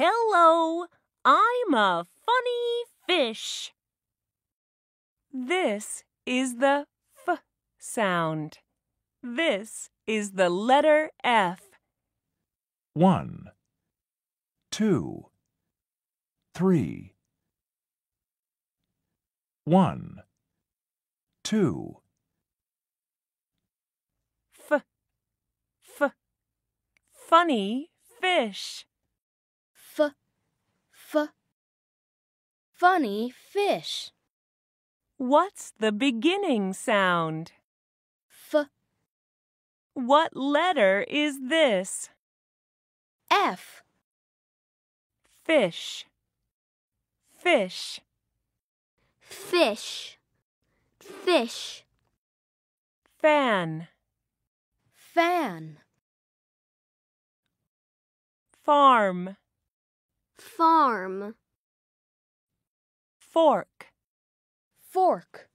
Hello, I'm a funny fish. This is the F sound. This is the letter F. One, two, three. One, two, F, F, funny fish. F, funny fish. What's the beginning sound? F, What letter is this? f, Fish, fish, fish, fish, fan, fan, farm, farm, fork. fork.